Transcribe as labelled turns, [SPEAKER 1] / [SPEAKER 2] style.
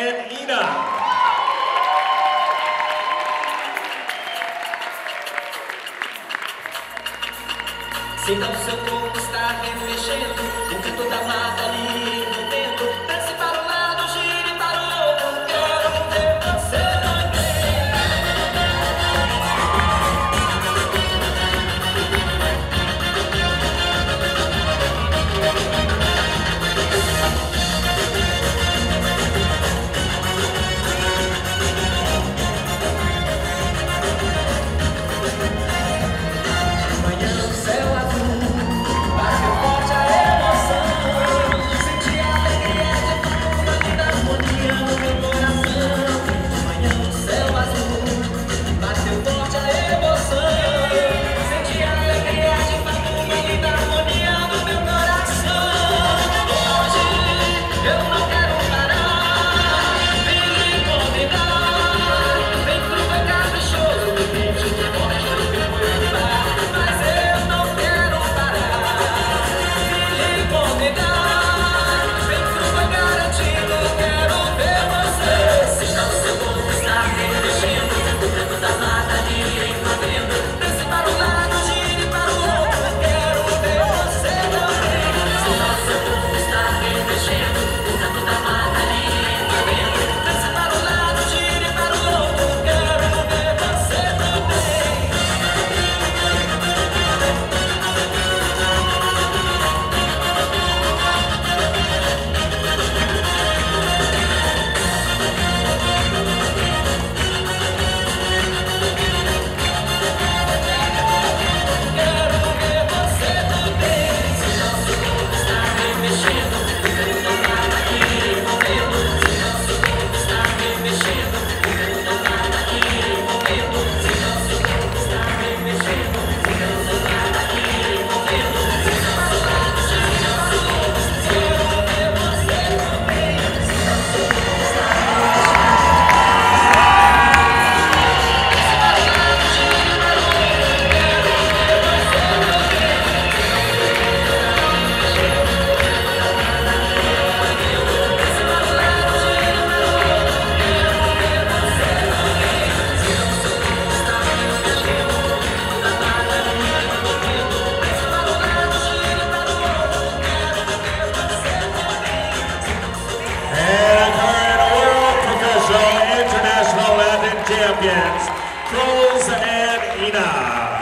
[SPEAKER 1] É and Ina.
[SPEAKER 2] Se não seu corpo está remexendo, o que toda mata
[SPEAKER 1] Nichols and Ina.